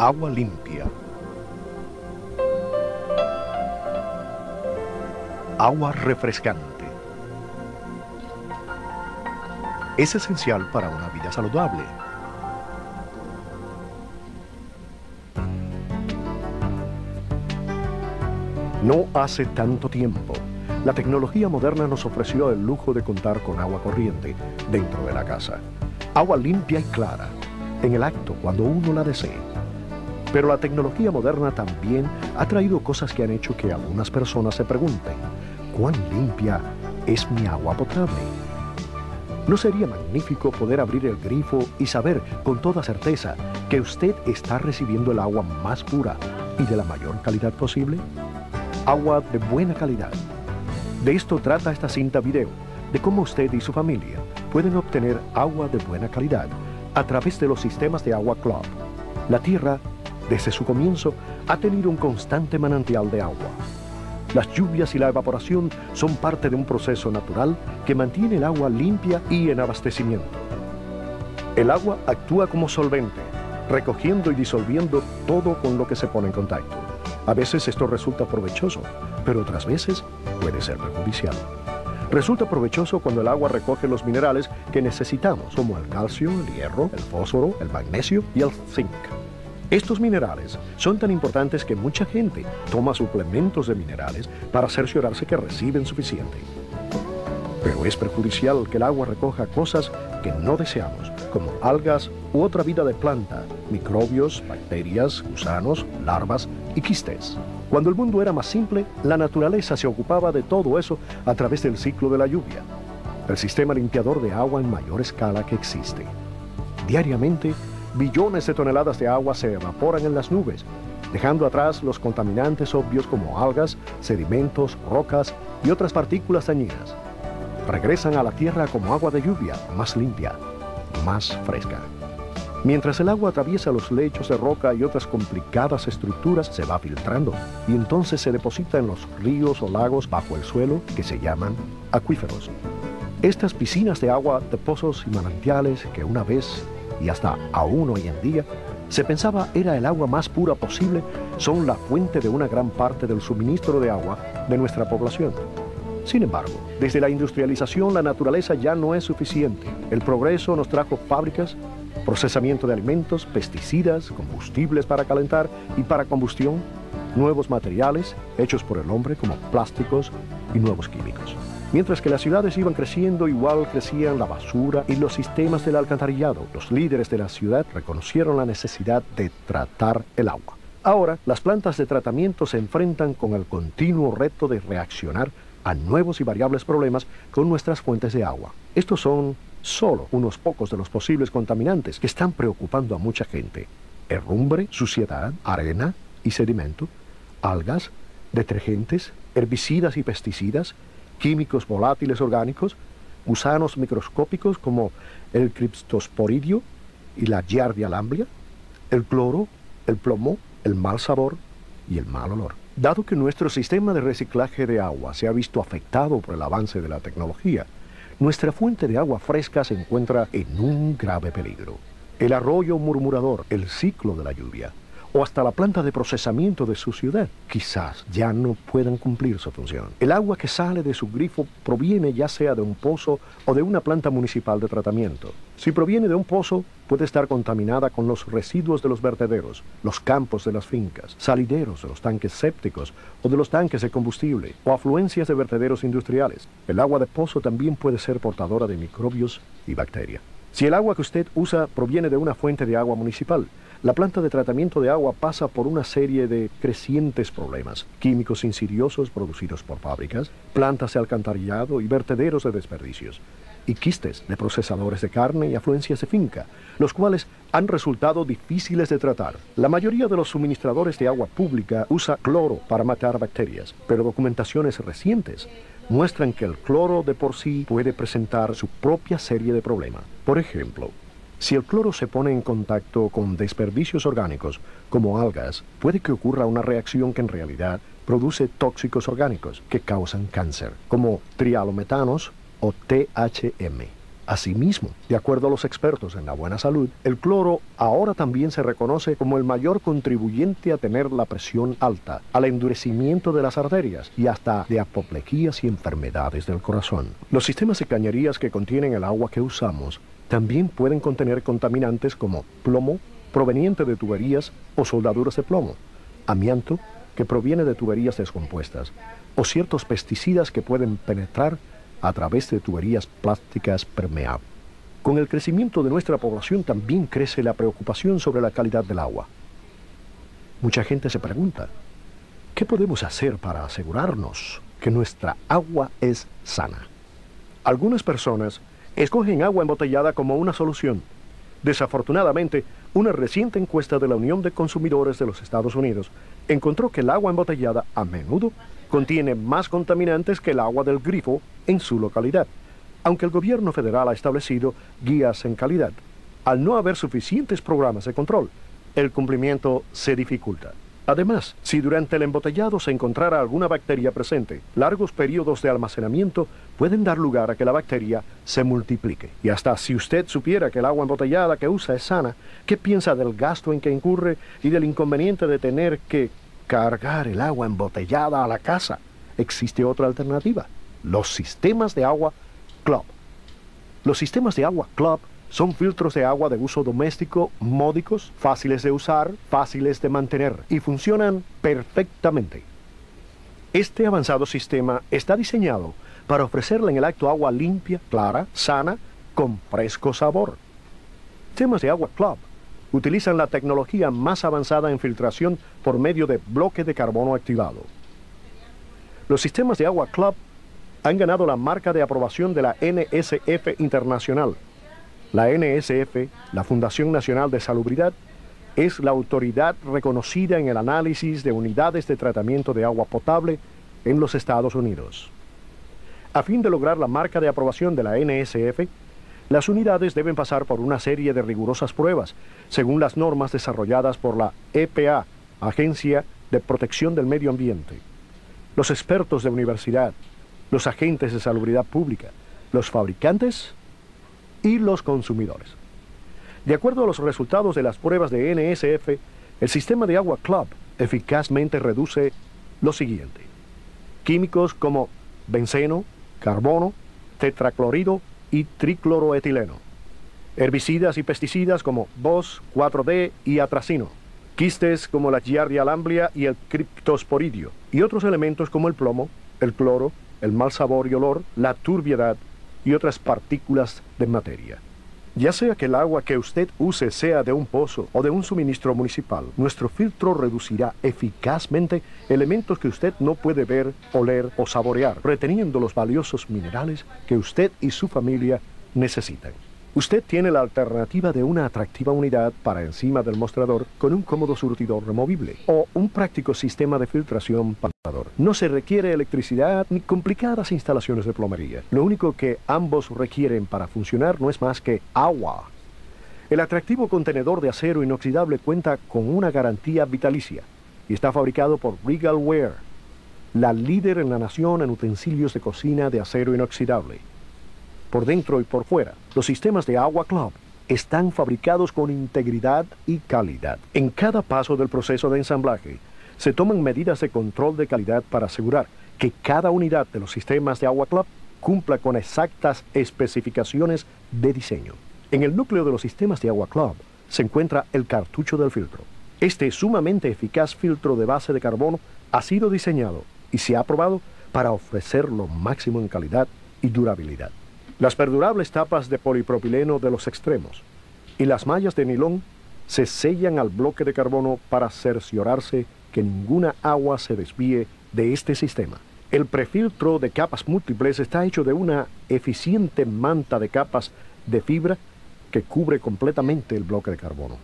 Agua limpia. Agua refrescante. Es esencial para una vida saludable. No hace tanto tiempo, la tecnología moderna nos ofreció el lujo de contar con agua corriente dentro de la casa. Agua limpia y clara, en el acto cuando uno la desee. Pero la tecnología moderna también ha traído cosas que han hecho que algunas personas se pregunten, ¿cuán limpia es mi agua potable? ¿No sería magnífico poder abrir el grifo y saber con toda certeza que usted está recibiendo el agua más pura y de la mayor calidad posible? agua de buena calidad. De esto trata esta cinta video, de cómo usted y su familia pueden obtener agua de buena calidad a través de los sistemas de agua Club. La Tierra, desde su comienzo, ha tenido un constante manantial de agua. Las lluvias y la evaporación son parte de un proceso natural que mantiene el agua limpia y en abastecimiento. El agua actúa como solvente, recogiendo y disolviendo todo con lo que se pone en contacto. A veces esto resulta provechoso, pero otras veces puede ser perjudicial. Resulta provechoso cuando el agua recoge los minerales que necesitamos, como el calcio, el hierro, el fósforo, el magnesio y el zinc. Estos minerales son tan importantes que mucha gente toma suplementos de minerales para cerciorarse que reciben suficiente. Pero es perjudicial que el agua recoja cosas que no deseamos, como algas u otra vida de planta, microbios, bacterias, gusanos, larvas y quistes. Cuando el mundo era más simple, la naturaleza se ocupaba de todo eso a través del ciclo de la lluvia, el sistema limpiador de agua en mayor escala que existe. Diariamente, billones de toneladas de agua se evaporan en las nubes, dejando atrás los contaminantes obvios como algas, sedimentos, rocas y otras partículas dañinas regresan a la tierra como agua de lluvia, más limpia, más fresca. Mientras el agua atraviesa los lechos de roca y otras complicadas estructuras, se va filtrando y entonces se deposita en los ríos o lagos bajo el suelo que se llaman acuíferos. Estas piscinas de agua de pozos y manantiales que una vez y hasta aún hoy en día se pensaba era el agua más pura posible, son la fuente de una gran parte del suministro de agua de nuestra población. Sin embargo, desde la industrialización la naturaleza ya no es suficiente. El progreso nos trajo fábricas, procesamiento de alimentos, pesticidas, combustibles para calentar y para combustión, nuevos materiales hechos por el hombre como plásticos y nuevos químicos. Mientras que las ciudades iban creciendo, igual crecían la basura y los sistemas del alcantarillado. Los líderes de la ciudad reconocieron la necesidad de tratar el agua. Ahora, las plantas de tratamiento se enfrentan con el continuo reto de reaccionar a nuevos y variables problemas con nuestras fuentes de agua. Estos son solo unos pocos de los posibles contaminantes que están preocupando a mucha gente. Herrumbre, suciedad, arena y sedimento, algas, detergentes, herbicidas y pesticidas, químicos volátiles orgánicos, gusanos microscópicos como el criptosporidio y la giardia lamblia, el cloro, el plomo, el mal sabor y el mal olor. Dado que nuestro sistema de reciclaje de agua se ha visto afectado por el avance de la tecnología, nuestra fuente de agua fresca se encuentra en un grave peligro. El arroyo murmurador, el ciclo de la lluvia, o hasta la planta de procesamiento de su ciudad, quizás ya no puedan cumplir su función. El agua que sale de su grifo proviene ya sea de un pozo o de una planta municipal de tratamiento. Si proviene de un pozo, puede estar contaminada con los residuos de los vertederos, los campos de las fincas, salideros de los tanques sépticos o de los tanques de combustible o afluencias de vertederos industriales. El agua de pozo también puede ser portadora de microbios y bacterias. Si el agua que usted usa proviene de una fuente de agua municipal, la planta de tratamiento de agua pasa por una serie de crecientes problemas, químicos insidiosos producidos por fábricas, plantas de alcantarillado y vertederos de desperdicios, y quistes de procesadores de carne y afluencias de finca, los cuales han resultado difíciles de tratar. La mayoría de los suministradores de agua pública usa cloro para matar bacterias, pero documentaciones recientes muestran que el cloro de por sí puede presentar su propia serie de problemas. Por ejemplo, si el cloro se pone en contacto con desperdicios orgánicos, como algas, puede que ocurra una reacción que en realidad produce tóxicos orgánicos que causan cáncer, como trialometanos o THM. Asimismo, de acuerdo a los expertos en la buena salud, el cloro ahora también se reconoce como el mayor contribuyente a tener la presión alta, al endurecimiento de las arterias y hasta de apoplejías y enfermedades del corazón. Los sistemas de cañerías que contienen el agua que usamos también pueden contener contaminantes como plomo, proveniente de tuberías o soldaduras de plomo, amianto, que proviene de tuberías descompuestas, o ciertos pesticidas que pueden penetrar a través de tuberías plásticas permeables. Con el crecimiento de nuestra población también crece la preocupación sobre la calidad del agua. Mucha gente se pregunta, ¿qué podemos hacer para asegurarnos que nuestra agua es sana? Algunas personas escogen agua embotellada como una solución. Desafortunadamente, una reciente encuesta de la Unión de Consumidores de los Estados Unidos encontró que el agua embotellada a menudo contiene más contaminantes que el agua del grifo en su localidad, aunque el gobierno federal ha establecido guías en calidad. Al no haber suficientes programas de control, el cumplimiento se dificulta. Además, si durante el embotellado se encontrara alguna bacteria presente, largos periodos de almacenamiento pueden dar lugar a que la bacteria se multiplique. Y hasta si usted supiera que el agua embotellada que usa es sana, ¿qué piensa del gasto en que incurre y del inconveniente de tener que cargar el agua embotellada a la casa? Existe otra alternativa, los sistemas de agua Club. Los sistemas de agua Club son filtros de agua de uso doméstico módicos, fáciles de usar, fáciles de mantener y funcionan perfectamente. Este avanzado sistema está diseñado para ofrecerle en el acto agua limpia, clara, sana, con fresco sabor. Sistemas de agua Club utilizan la tecnología más avanzada en filtración por medio de bloque de carbono activado. Los sistemas de agua Club han ganado la marca de aprobación de la NSF Internacional la NSF, la Fundación Nacional de Salubridad, es la autoridad reconocida en el análisis de unidades de tratamiento de agua potable en los Estados Unidos. A fin de lograr la marca de aprobación de la NSF, las unidades deben pasar por una serie de rigurosas pruebas, según las normas desarrolladas por la EPA, Agencia de Protección del Medio Ambiente. Los expertos de universidad, los agentes de salubridad pública, los fabricantes y los consumidores. De acuerdo a los resultados de las pruebas de NSF, el sistema de agua Club eficazmente reduce lo siguiente. Químicos como benceno, carbono, tetraclorido y tricloroetileno. Herbicidas y pesticidas como BOS, 4D y atracino. Quistes como la Giardia lamblia y el criptosporidio. Y otros elementos como el plomo, el cloro, el mal sabor y olor, la turbiedad, y otras partículas de materia. Ya sea que el agua que usted use sea de un pozo o de un suministro municipal, nuestro filtro reducirá eficazmente elementos que usted no puede ver, oler o saborear, reteniendo los valiosos minerales que usted y su familia necesitan. Usted tiene la alternativa de una atractiva unidad para encima del mostrador con un cómodo surtidor removible o un práctico sistema de filtración pasador. No se requiere electricidad ni complicadas instalaciones de plomería. Lo único que ambos requieren para funcionar no es más que agua. El atractivo contenedor de acero inoxidable cuenta con una garantía vitalicia y está fabricado por Regal Ware, la líder en la nación en utensilios de cocina de acero inoxidable por dentro y por fuera. Los sistemas de Agua Club están fabricados con integridad y calidad. En cada paso del proceso de ensamblaje se toman medidas de control de calidad para asegurar que cada unidad de los sistemas de Agua Club cumpla con exactas especificaciones de diseño. En el núcleo de los sistemas de Agua Club se encuentra el cartucho del filtro. Este sumamente eficaz filtro de base de carbono ha sido diseñado y se ha probado para ofrecer lo máximo en calidad y durabilidad las perdurables tapas de polipropileno de los extremos y las mallas de nilón se sellan al bloque de carbono para cerciorarse que ninguna agua se desvíe de este sistema. El prefiltro de capas múltiples está hecho de una eficiente manta de capas de fibra que cubre completamente el bloque de carbono.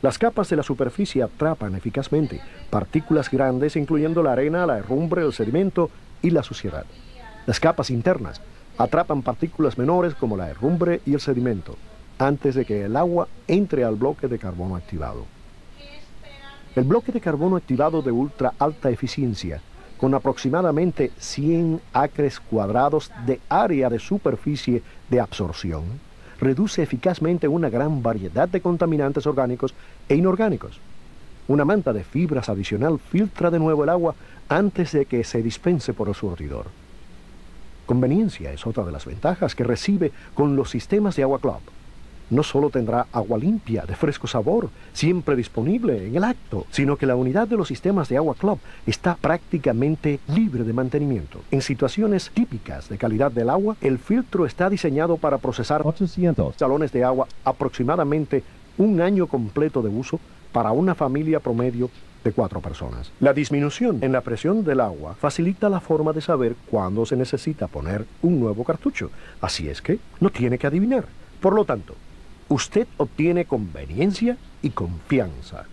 Las capas de la superficie atrapan eficazmente partículas grandes incluyendo la arena, la herrumbre, el sedimento y la suciedad. Las capas internas atrapan partículas menores como la herrumbre y el sedimento antes de que el agua entre al bloque de carbono activado. El bloque de carbono activado de ultra alta eficiencia con aproximadamente 100 acres cuadrados de área de superficie de absorción, reduce eficazmente una gran variedad de contaminantes orgánicos e inorgánicos. Una manta de fibras adicional filtra de nuevo el agua antes de que se dispense por el surtidor. Conveniencia es otra de las ventajas que recibe con los sistemas de agua club. No solo tendrá agua limpia, de fresco sabor, siempre disponible en el acto, sino que la unidad de los sistemas de agua club está prácticamente libre de mantenimiento. En situaciones típicas de calidad del agua, el filtro está diseñado para procesar 800 galones de agua aproximadamente un año completo de uso para una familia promedio de cuatro personas. La disminución en la presión del agua facilita la forma de saber cuándo se necesita poner un nuevo cartucho. Así es que no tiene que adivinar. Por lo tanto, usted obtiene conveniencia y confianza.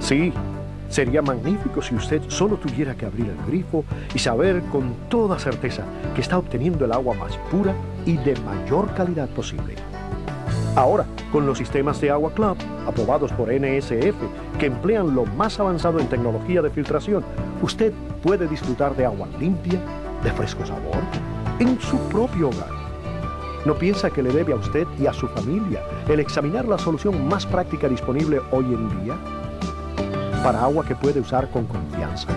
Sí, sería magnífico si usted solo tuviera que abrir el grifo y saber con toda certeza que está obteniendo el agua más pura y de mayor calidad posible. Ahora, con los sistemas de agua Club, aprobados por NSF, que emplean lo más avanzado en tecnología de filtración, usted puede disfrutar de agua limpia, de fresco sabor, en su propio hogar. ¿No piensa que le debe a usted y a su familia el examinar la solución más práctica disponible hoy en día? Para agua que puede usar con confianza,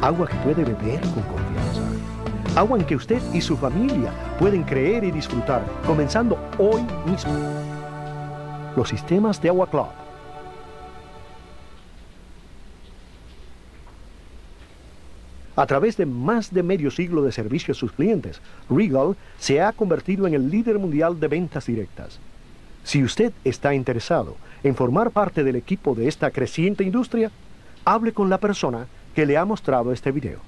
agua que puede beber con confianza, agua en que usted y su familia pueden creer y disfrutar, comenzando hoy mismo. Los sistemas de agua Club A través de más de medio siglo de servicio a sus clientes, Regal se ha convertido en el líder mundial de ventas directas. Si usted está interesado en formar parte del equipo de esta creciente industria, hable con la persona que le ha mostrado este video.